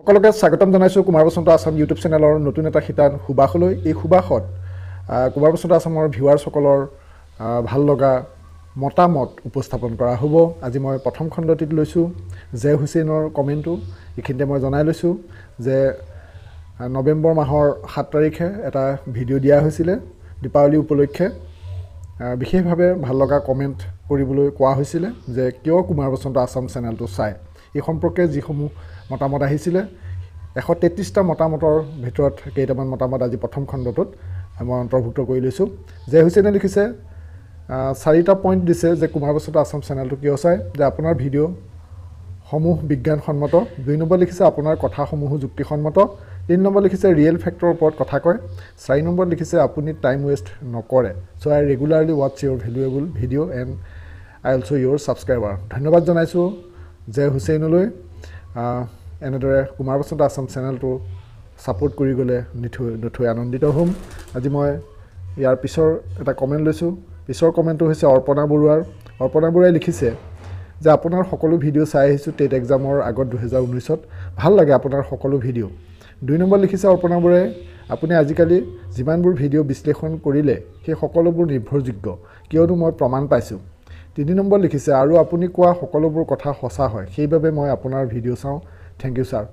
সকলোকে স্বাগতম জনাইছোঁ কুমাৰ বসন্ত আছাম ইউটিউব চেনেলৰ নতুন এটা শিতান সুবাসলৈ। এই সুবাসত কুমাৰ বসন্ত আছামৰ ভিউৱাৰ্ছসকলৰ ভাল লগা মতামত উপস্থাপন কৰা হ'ব। আজি মই প্ৰথম খণ্ডটিত লৈছোঁ জে হুছেইনৰ কমেণ্টটো। এইখিনিতে মই জনাই লৈছোঁ যে নৱেম্বৰ মাহৰ সাত তাৰিখে এটা ভিডিঅ' দিয়া হৈছিলে দীপাৱলী উপলক্ষে। বিশেষভাৱে ভাল লগা কমেণ্ট কৰিবলৈ কোৱা হৈছিলে যে কিয় কুমাৰ বসন্ত আছাম চেনেলটো চায়? এই সম্পৰ্কে যিসমূহ মতামত আহিছিলে। এশ তেত্ৰিছটা মতামতৰ ভিতৰত কেইটামান মতামত আজি প্ৰথম খণ্ডটোত মই অন্তৰ্ভুক্ত কৰি লৈছোঁ। জে হুছেইনে লিখিছে চাৰিটা পইণ্ট দিছে যে কুমাৰ বসন্ত আছাম চেনেলটো কিয় চায়? যে আপোনাৰ ভিডিঅ'সমূহ বিজ্ঞানসন্মত। দুই নম্বৰ লিখিছে আপোনাৰ কথাসমূহো যুক্তিসন্মত। তিনি নম্বৰ লিখিছে ৰিয়েল ফেক্টৰ ওপৰত কথা কয়। চাৰি নম্বৰ লিখিছে আপুনি টাইম ৱেষ্ট নকৰে। So I regularly ৱাটছ your valuable video' and I also' your subscriber ধন্যবাদ জনাইছোঁ জে হুছেইনলৈ। এনেদৰে কুমাৰ বসন্ত আছাম চেনেলটো ছাপোৰ্ট কৰি গ'লে নিথৈ নথৈ আনন্দিত হ'ম। আজি মই ইয়াৰ পিছৰ এটা কমেণ্ট লৈছোঁ। পিছৰ কমেণ্টটো হৈছে অৰ্পণা বৰুৱাৰ। অৰ্পণা বৰুৱাই লিখিছে যে আপোনাৰ সকলো ভিডিঅ' চাই আহিছোঁ টেট এক্সামৰ আগত দুহেজাৰ ঊনৈছত ভাল লাগে আপোনাৰ সকলো ভিডিঅ' দুই নম্বৰ লিখিছে অৰ্পণা বৰুৱাই আপুনি আজিকালি যিমানবোৰ ভিডিঅ' বিশ্লেষণ কৰিলে সেই সকলোবোৰ নিৰ্ভৰযোগ্য। কিয়নো মই প্ৰমাণ পাইছোঁ। তিনি নম্বৰ লিখিছে আৰু আপুনি কোৱা সকলোবোৰ কথা সঁচা হয়। সেইবাবে মই আপোনাৰ ভিডিঅ' চাওঁ। থেংক ইউ ছাৰ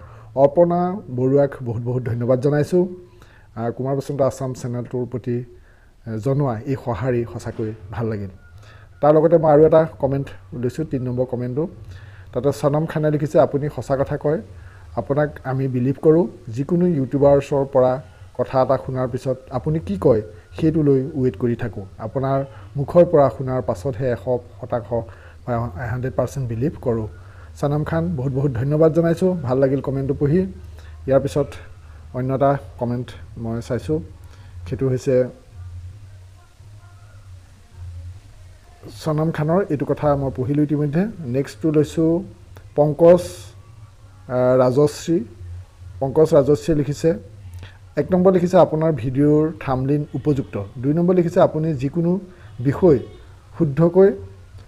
অৰ্পণা বৰুৱাক বহুত বহুত ধন্যবাদ জনাইছোঁ। কুমাৰ বসন্ত আছাম চেনেলটোৰ প্ৰতি জনোৱা এই সঁহাৰি সঁচাকৈ ভাল লাগিল। তাৰ লগতে মই আৰু এটা কমেণ্ট লৈছোঁ তিনি নম্বৰ কমেণ্টটো তাতে সনম খানে লিখিছে আপুনি সঁচা কথা কয়। আপোনাক আমি বিলিভ কৰোঁ যিকোনো ইউটিউবাৰ্ছৰ পৰা কথা এটা শুনাৰ পিছত আপুনি কি কয় সেইটো লৈ ৱেইট কৰি থাকোঁ। আপোনাৰ মুখৰ পৰা শুনাৰ পাছতহে এশ শতাংশ বা হাণ্ড্ৰেড পাৰ্চেণ্ট বিলিভ কৰোঁ। সনম খান বহুত বহুত ধন্যবাদ জনাইছোঁ। ভাল লাগিল কমেণ্টটো পঢ়ি। ইয়াৰ পিছত অন্য এটা কমেণ্ট মই চাইছোঁ। সেইটো হৈছে সনম খানৰ। এইটো কথা মই পঢ়িলোঁ ইতিমধ্যে। নেক্সটটো লৈছোঁ পংকজ ৰাজশ্ৰী। পংকজ ৰাজশ্ৰীয়ে লিখিছে। এক নম্বৰ লিখিছে আপোনাৰ ভিডিঅ'ৰ থামলিন উপযুক্ত। দুই নম্বৰ লিখিছে আপুনি যিকোনো বিষয় শুদ্ধকৈ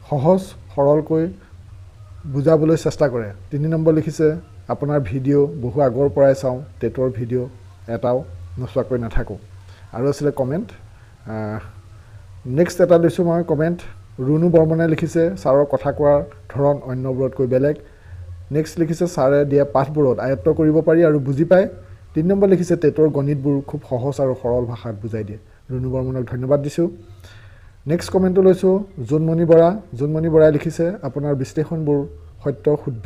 সহজ সৰলকৈ বুজাবলৈ চেষ্টা কৰে। তিনি নম্বৰ লিখিছে আপোনাৰ ভিডিঅ' বহু আগৰ পৰাই চাওঁ টেটৰ ভিডিঅ' এটাও নোচোৱাকৈ নাথাকোঁ। আৰু আছিলে কমেণ্ট নেক্সট এটা লৈছোঁ মই কমেণ্ট। ৰুণু বৰ্মনে লিখিছে ছাৰৰ কথা কোৱাৰ ধৰণ অন্যবোৰতকৈ বেলেগ। নেক্সট লিখিছে ছাৰে দিয়া পাঠবোৰত আয়ত্ব কৰিব পাৰি আৰু বুজি পায়। তিনি নম্বৰ লিখিছে টেটৰ গণিতবোৰ খুব সহজ আৰু সৰল ভাষাত বুজাই দিয়ে। ৰুণু বৰ্মনক ধন্যবাদ দিছোঁ। নেক্সট কমেণ্টটো লৈছোঁ জোনমণি বৰা। জোনমণি বৰাই লিখিছে আপোনাৰ বিশ্লেষণবোৰ সত্য শুদ্ধ।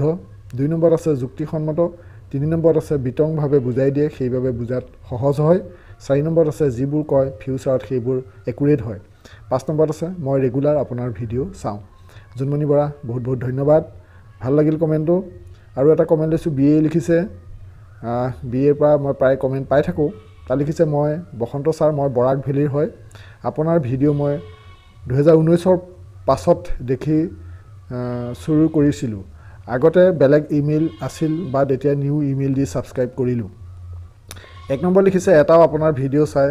দুই নম্বৰত আছে যুক্তিসন্মত। তিনি নম্বৰত আছে বিতংভাৱে বুজাই দিয়ে সেইবাবে বুজাত সহজ হয়। চাৰি নম্বৰত আছে যিবোৰ কয় ফিউচাৰত সেইবোৰ একুৰেট হয়। পাঁচ নম্বৰত আছে মই ৰেগুলাৰ আপোনাৰ ভিডিঅ' চাওঁ। জোনমণি বৰা বহুত বহুত ধন্যবাদ। ভাল লাগিল কমেণ্টটো আৰু এটা কমেণ্ট লৈছোঁ বি এ লিখিছে বি এৰ পৰা মই প্ৰায় কমেণ্ট পাই থাকোঁ। তাত লিখিছে মই বসন্ত ছাৰ মই বৰাক ভেলীৰ হয় আপোনাৰ ভিডিঅ' মই দুহেজাৰ ঊনৈছৰ পাছত দেখি চুৰু কৰিছিলোঁ। আগতে বেলেগ ইমেইল আছিল বা এতিয়া নিউ ইমেইল দি ছাবস্ক্ৰাইব কৰিলোঁ। এক নম্বৰ লিখিছে এটাও আপোনাৰ ভিডিঅ' চাই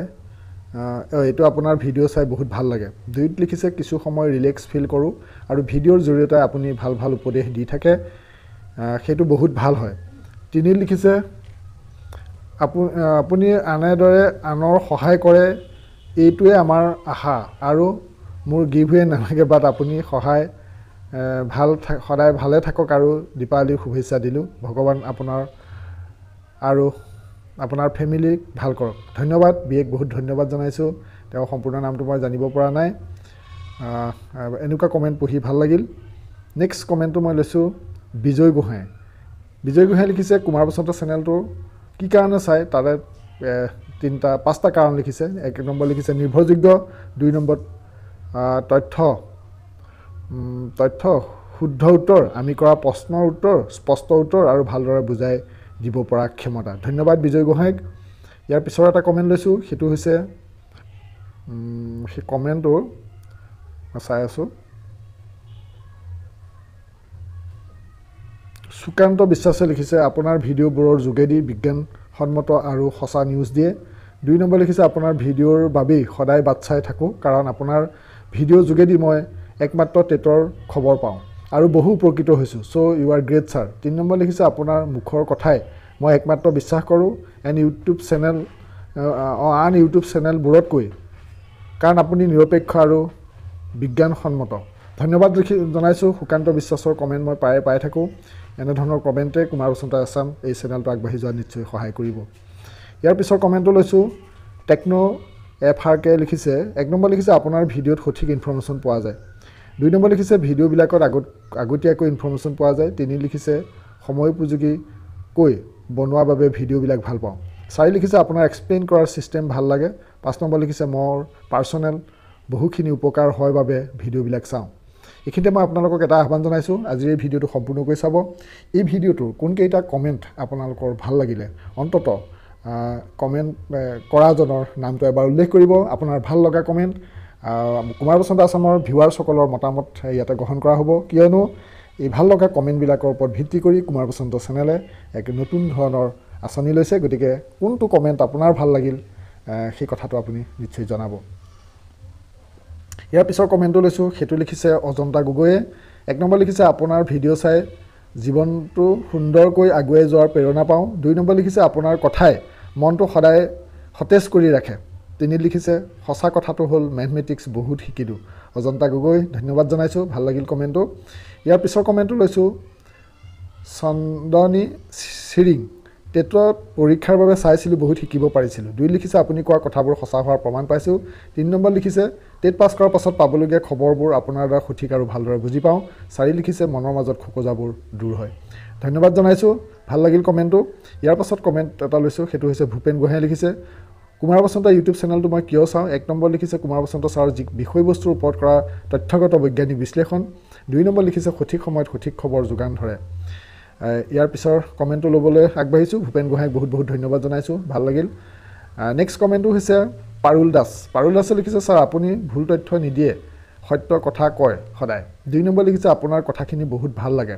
এইটো আপোনাৰ ভিডিঅ' চাই বহুত ভাল লাগে। দুইত লিখিছে কিছু সময় ৰিলেক্স ফিল কৰোঁ আৰু ভিডিঅ'ৰ জৰিয়তে আপুনি ভাল ভাল উপদেশ দি থাকে সেইটো বহুত ভাল হয়। তিনিত লিখিছে আপু- আপুনি এনেদৰে আনৰ সহায় কৰে এইটোৱে আমাৰ আশা। আৰু মোৰ গিভৱে নালাগে বাট আপুনি সহায় ভাল সদায় ভালে থাকক আৰু দীপাৱলীৰ শুভেচ্ছা দিলোঁ। ভগৱান আপোনাৰ আৰু আপোনাৰ ফেমিলিক ভাল কৰক। ধন্যবাদ বিয়েক বহুত ধন্যবাদ জনাইছোঁ। তেওঁৰ সম্পূৰ্ণ নামটো মই জানিব পৰা নাই। এনেকুৱা কমেণ্ট পঢ়ি ভাল লাগিল। নেক্সট কমেণ্টটো মই লৈছোঁ বিজয় গোহাঁই। বিজয় গোহাঁই লিখিছে কুমাৰ বসন্ত চেনেলটো কি কাৰণে চাই তাৰে তিনিটা পাঁচটা কাৰণ লিখিছে। এক নম্বৰ লিখিছে নিৰ্ভৰযোগ্য। দুই নম্বৰত তথ্য। তথ্য শুদ্ধ উত্তৰ। আমি কৰা প্ৰশ্নৰ উত্তৰ স্পষ্ট উত্তৰ আৰু ভালদৰে বুজাই দিব পৰা ক্ষমতা। ধন্যবাদ বিজয় গোহাঁইক। ইয়াৰ পিছৰ এটা কমেণ্ট লৈছোঁ সেইটো হৈছে সেই কমেণ্টটো মই চাই আছোঁ। সুকান্ত বিশ্বাসে লিখিছে আপোনাৰ ভিডিঅ'বোৰৰ যোগেদি বিজ্ঞানসন্মত আৰু সঁচা নিউজ দিয়ে। দুই নম্বৰ লিখিছে আপোনাৰ ভিডিঅ'ৰ বাবেই সদায় বাট চাই থাকোঁ কাৰণ আপোনাৰ ভিডিঅ'ৰ যোগেদি মই একমাত্ৰ টেটৰ খবৰ পাওঁ আৰু বহু উপকৃত হৈছোঁ। So' you are great sir তিনি নম্বৰ লিখিছে আপোনাৰ মুখৰ কথাই মই একমাত্ৰ বিশ্বাস কৰোঁ এন ইউটিউব চেনেল অঁ আন ইউটিউব চেনেলবোৰতকৈ কাৰণ আপুনি নিৰপেক্ষ আৰু বিজ্ঞানসন্মত। ধন্যবাদ লিখি জনাইছোঁ সুকান্ত বিশ্বাসৰ কমেণ্ট মই প্ৰায়ে পাই থাকোঁ। এনেধৰণৰ কমেণ্টে কুমাৰ বসন্ত আছাম এই চেনেলটো আগবাঢ়ি যোৱাত নিশ্চয় সহায় কৰিব। ইয়াৰ পিছৰ কমেণ্টটো লৈছোঁ। টেকন' এফ আৰ কে লিখিছে এক নম্বৰ লিখিছে আপোনাৰ ভিডিঅ'ত সঠিক ইনফৰ্মেশ্যন পোৱা যায়। দুই নম্বৰ লিখিছে ভিডিঅ'বিলাকত আগত আগতীয়াকৈ ইনফৰ্মেশ্যন পোৱা যায়। তিনি লিখিছে সময় উপযোগীকৈ বনোৱাৰ বাবে ভিডিঅ'বিলাক ভাল পাওঁ। চাৰি লিখিছে আপোনাৰ এক্সপ্লেইন কৰাৰ ছিষ্টেম ভাল লাগে। পাঁচ নম্বৰ লিখিছে মোৰ পাৰ্চনেল বহুখিনি উপকাৰ হয় বাবে ভিডিঅ'বিলাক চাওঁ। এইখিনিতে মই আপোনালোকক এটা আহ্বান জনাইছোঁ। আজিৰ এই ভিডিঅ'টো সম্পূৰ্ণকৈ চাব। এই ভিডিঅ'টোৰ কোনকেইটা কমেণ্ট আপোনালোকৰ ভাল লাগিলে অন্ততঃ কমেণ্ট কৰাজনৰ নামটো এবাৰ উল্লেখ কৰিব। আপোনাৰ ভাল লগা কমেণ্ট কুমাৰ বসন্ত আছামৰ ভিউৱাৰ্ছসকলৰ মতামত ইয়াতে গ্ৰহণ কৰা হ'ব। কিয়নো এই ভাল লগা কমেণ্টবিলাকৰ ওপৰত ভিত্তি কৰি কুমাৰ বসন্ত চেনেলে এক নতুন ধৰণৰ আঁচনি লৈছে। গতিকে কোনটো কমেণ্ট আপোনাৰ ভাল লাগিল সেই কথাটো আপুনি নিশ্চয় জনাব। ইয়াৰ পিছৰ কমেণ্টটো লৈছোঁ সেইটো লিখিছে অজন্তা গগৈয়ে। এক নম্বৰ লিখিছে আপোনাৰ ভিডিঅ' চাই জীৱনটো সুন্দৰকৈ আগুৱাই যোৱাৰ প্ৰেৰণা পাওঁ। দুই নম্বৰ লিখিছে আপোনাৰ কথাই মনটো সদায় সতেজ কৰি ৰাখে। তিনি লিখিছে সঁচা কথাটো হ'ল মেথমেটিক্স বহুত শিকিলোঁ। অজন্তা গগৈ ধন্যবাদ জনাইছোঁ ভাল লাগিল কমেণ্টটো। ইয়াৰ পিছৰ কমেণ্টটো লৈছোঁ চন্দনী চিৰিং। টেটত পৰীক্ষাৰ বাবে চাইছিলোঁ বহুত শিকিব পাৰিছিলোঁ। দুই লিখিছে আপুনি কোৱা কথাবোৰ সঁচা হোৱাৰ প্ৰমাণ পাইছোঁ। তিনি নম্বৰ লিখিছে টেট পাছ কৰাৰ পাছত পাবলগীয়া খবৰবোৰ আপোনাৰ দ্বাৰা সঠিক আৰু ভালদৰে বুজি পাওঁ। চাৰি লিখিছে মনৰ মাজত খোকোজাবোৰ দূৰ হয়। ধন্যবাদ জনাইছোঁ। ভাল লাগিল কমেণ্টটো। ইয়াৰ পাছত কমেণ্ট এটা লৈছোঁ সেইটো হৈছে ভূপেন গোহাঁয়ে লিখিছে কুমাৰ বসন্ত ইউটিউব চেনেলটো মই কিয় চাওঁ? এক নম্বৰ লিখিছে কুমাৰ বসন্ত ছাৰৰ যি বিষয়বস্তুৰ ওপৰত কৰা তথ্যগত বৈজ্ঞানিক বিশ্লেষণ। দুই নম্বৰ লিখিছে সঠিক সময়ত সঠিক খবৰ যোগান ধৰে। ইয়াৰ পিছৰ কমেণ্টটো ল'বলৈ আগবাঢ়িছোঁ। ভূপেন গোহাঁইক বহুত বহুত ধন্যবাদ জনাইছোঁ। ভাল লাগিল। নেক্সট কমেণ্টটো হৈছে পাৰুল দাস। পাৰুল দাসে লিখিছে ছাৰ আপুনি ভুল তথ্য নিদিয়ে। সত্য কথা কয় সদায়। দুই নম্বৰ লিখিছে আপোনাৰ কথাখিনি বহুত ভাল লাগে।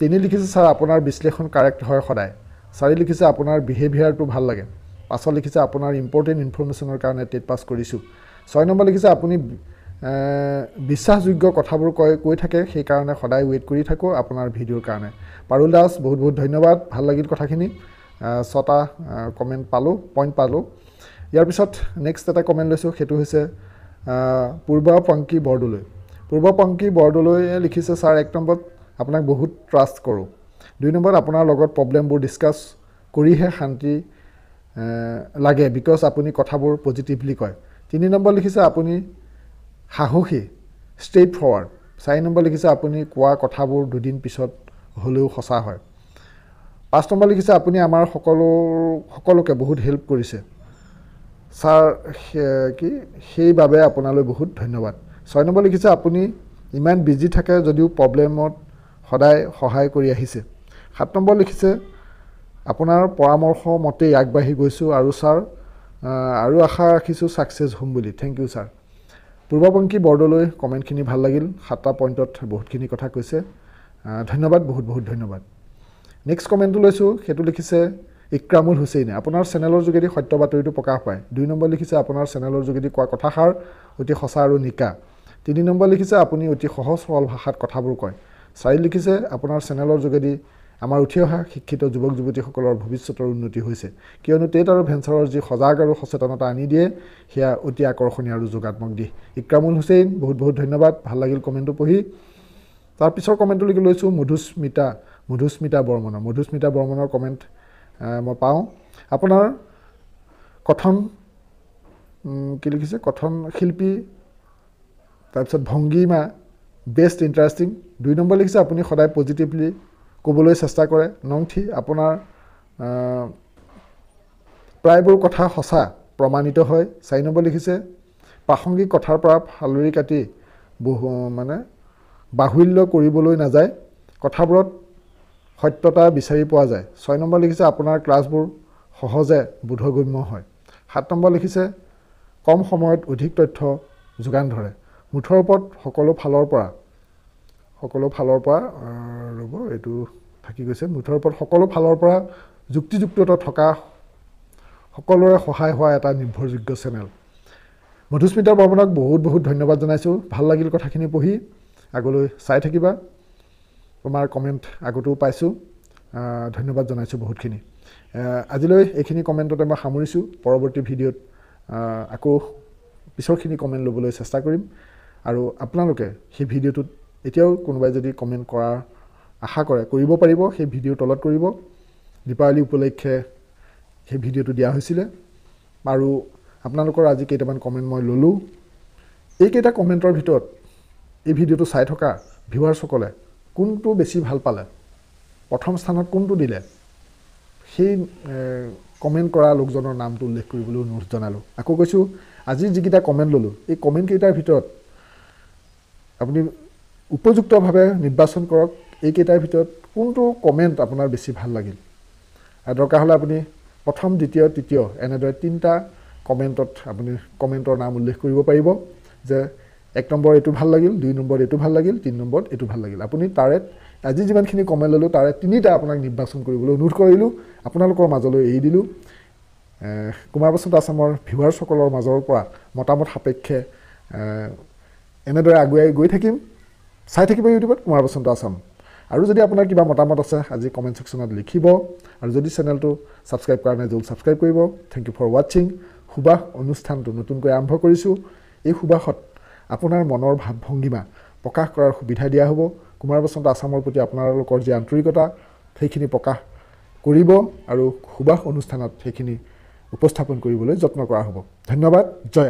তিনি লিখিছে ছাৰ আপোনাৰ বিশ্লেষণ কাৰেক্ট হয় সদায়। চাৰি লিখিছে আপোনাৰ বিহেভিয়াৰটো ভাল লাগে। পাছত লিখিছে আপোনাৰ ইম্পৰ্টেণ্ট ইনফৰ্মেশ্যনৰ কাৰণে টেট পাছ কৰিছোঁ। ছয় নম্বৰ লিখিছে আপুনি বিশ্বাসযোগ্য কথাবোৰ কৈ কৈ থাকে সেইকাৰণে সদায় ৱেইট কৰি থাকোঁ আপোনাৰ ভিডিঅ'ৰ কাৰণে। পাৰুল দাস বহুত বহুত ধন্যবাদ ভাল লাগিল কথাখিনি। ছটা কমেণ্ট পালোঁ পইণ্ট পালোঁ। ইয়াৰ পিছত নেক্সট এটা কমেণ্ট লৈছোঁ সেইটো হৈছে পূৰ্ব পংকী বৰদলৈ। পূৰ্ব পংকী বৰদলৈয়ে লিখিছে ছাৰ এক নম্বৰত আপোনাক বহুত ট্ৰাষ্ট কৰোঁ। দুই নম্বৰত আপোনাৰ লগত প্ৰব্লেমবোৰ ডিছকাছ কৰিহে শান্তি লাগে বিকজ আপুনি কথাবোৰ পজিটিভলি কয়। তিনি নম্বৰ লিখিছে আপুনি সাহসী ষ্ট্ৰেইট ফৰৱাৰ্ড চাৰি নম্বৰ লিখিছে আপুনি কোৱা কথাবোৰ দুদিন পিছত হ'লেও সঁচা হয়। পাঁচ নম্বৰ লিখিছে আপুনি আমাৰ সকলো সকলোকে বহুত হেল্প কৰিছে। ছাৰ কি? সেইবাবে আপোনালৈ বহুত ধন্যবাদ। ছয় নম্বৰ লিখিছে আপুনি ইমান বিজি থাকে যদিও প্ৰব্লেমত সদায় সহায় কৰি আহিছে। সাত নম্বৰ লিখিছে আপোনাৰ পৰামৰ্শ মতেই আগবাঢ়ি গৈছোঁ আৰু ছাৰ আৰু আশা ৰাখিছোঁ ছাকচেছ হ'ম বুলি। Thank you sir Purbapankhi Bordoloi কমেণ্টখিনি ভাল লাগিল। সাতটা পইণ্টত বহুতখিনি কথা কৈছে। ধন্যবাদ বহুত বহুত ধন্যবাদ। নেক্সট কমেণ্টটো লৈছোঁ সেইটো লিখিছে ইক্ৰামুল হুছেইনে। আপোনাৰ চেনেলৰ যোগেদি সত্য বাতৰিটো প্ৰকাশ পায়। দুই নম্বৰ লিখিছে আপোনাৰ চেনেলৰ যোগেদি কোৱা কথাষাৰ অতি সঁচা আৰু নিকা। তিনি নম্বৰ লিখিছে আপুনি অতি সহজ সৰল ভাষাত কথাবোৰ কয়। চাৰি লিখিছে আপোনাৰ চেনেলৰ যোগেদি আমাৰ উঠি অহা শিক্ষিত যুৱক যুৱতীসকলৰ ভৱিষ্যতৰ উন্নতি হৈছে। কিয়নো টেট আৰু ভেঞ্চাৰৰ যি সজাগ আৰু সচেতনতা আনি দিয়ে সেয়া অতি আকৰ্ষণীয় আৰু যোগাত্মক দিশ। ইক্ৰামুল হুছেইন বহুত বহুত ধন্যবাদ। ভাল লাগিল কমেণ্টটো পঢ়ি। তাৰপিছৰ কমেণ্টটোলৈকে লৈছোঁ মধুস্মিতা মধুস্মিতা বৰ্মনৰ। মধুস্মিতা বৰ্মনৰ কমেণ্ট মই পাওঁ। আপোনাৰ কথন কি লিখিছে? কথন শিল্পী তাৰপিছত ভংগীমা বেষ্ট ইণ্টাৰেষ্টিং দুই নম্বৰ লিখিছে আপুনি সদায় পজিটিভলি ক'বলৈ চেষ্টা কৰে। নংথি আপোনাৰ প্ৰায়বোৰ কথা সঁচা প্ৰমাণিত হয়। চাৰি নম্বৰ লিখিছে প্ৰাসংগিক কথাৰ পৰা ফালৰি কাটি বহু মানে বাহুল্য কৰিবলৈ নাযায়। কথাবোৰত সত্যতা বিচাৰি পোৱা যায়। ছয় নম্বৰ লিখিছে আপোনাৰ ক্লাছবোৰ সহজে বোধগম্য হয়। সাত নম্বৰ লিখিছে কম সময়ত অধিক তথ্য যোগান ধৰে। মুঠৰ ওপৰত সকলো ফালৰ পৰা সকলো ফালৰ পৰা ৰ'ব এইটো থাকি গৈছে। মুঠৰ ওপৰত সকলো ফালৰ পৰা যুক্তিযুক্ততা থকা সকলোৰে সহায় হোৱা এটা নিৰ্ভৰযোগ্য চেনেল। মধুস্মিতা বৰ্মনক বহুত বহুত ধন্যবাদ জনাইছোঁ। ভাল লাগিল কথাখিনি পঢ়ি। আগলৈ চাই থাকিবা। তোমাৰ কমেণ্ট আগতেও পাইছোঁ। ধন্যবাদ জনাইছোঁ বহুতখিনি। আজিলৈ এইখিনি কমেণ্টতে মই সামৰিছোঁ। পৰৱৰ্তী ভিডিঅ'ত আকৌ পিছৰখিনি কমেণ্ট ল'বলৈ চেষ্টা কৰিম। আৰু আপোনালোকে সেই ভিডিঅ'টোত এতিয়াও কোনোবাই যদি কমেণ্ট কৰাৰ আশা কৰে কৰিব পাৰিব সেই ভিডিঅ'ৰ তলত কৰিব। দীপাৱলী উপলক্ষে সেই ভিডিঅ'টো দিয়া হৈছিলে। আৰু আপোনালোকৰ আজি কেইটামান কমেণ্ট মই ল'লোঁ। এইকেইটা কমেণ্টৰ ভিতৰত এই ভিডিঅ'টো চাই থকা ভিউৱাৰ্ছসকলে কোনটো বেছি ভাল পালে? প্ৰথম স্থানত কোনটো দিলে? সেই কমেণ্ট কৰা লোকজনৰ নামটো উল্লেখ কৰিবলৈ অনুৰোধ জনালোঁ। আকৌ কৈছোঁ আজি যিকেইটা কমেণ্ট ল'লোঁ এই কমেণ্টকেইটাৰ ভিতৰত আপুনি উপযুক্তভাৱে নিৰ্বাচন কৰক এইকেইটাৰ ভিতৰত কোনটো কমেণ্ট আপোনাৰ বেছি ভাল লাগিল? আৰু দৰকাৰ হ'লে আপুনি প্ৰথম দ্বিতীয় তৃতীয় এনেদৰে তিনিটা কমেণ্টত আপুনি কমেণ্টৰ নাম উল্লেখ কৰিব পাৰিব যে এক নম্বৰ এইটো ভাল লাগিল দুই নম্বৰত এইটো ভাল লাগিল তিনি নম্বৰত এইটো ভাল লাগিল। আপুনি তাৰে আজি যিমানখিনি কমেণ্ট ল'লোঁ তাৰে তিনিটা আপোনাক নিৰ্বাচন কৰিবলৈ অনুৰোধ কৰিলোঁ আপোনালোকৰ মাজলৈ এৰি দিলোঁ। কুমাৰ বসন্ত আছামৰ ভিউৱাৰ্ছসকলৰ মাজৰ পৰা মতামত সাপেক্ষে এনেদৰে আগুৱাই গৈ থাকিম। চাই থাকিব ইউটিউবত কুমাৰ বসন্ত আছাম আৰু যদি আপোনাৰ কিবা মতামত আছে আজি কমেণ্ট ছেকশ্যনত লিখিব। আৰু যদি চেনেলটো ছাবস্ক্ৰাইব কৰা নাই জল ছাবস্ক্ৰাইব কৰিব। থেংক ইউ ফৰ ৱাটছিং সুবাস অনুষ্ঠানটো নতুনকৈ আৰম্ভ কৰিছোঁ। এই সুবাসত আপোনাৰ মনৰ ভাৱ ভংগীমা প্ৰকাশ কৰাৰ সুবিধা দিয়া হ'ব। কুমাৰ বসন্ত আছামৰ প্ৰতি আপোনালোকৰ যি আন্তৰিকতা সেইখিনি প্ৰকাশ কৰিব আৰু সুবাস অনুষ্ঠানত সেইখিনি উপস্থাপন কৰিবলৈ যত্ন কৰা হ'ব। ধন্যবাদ। জয়।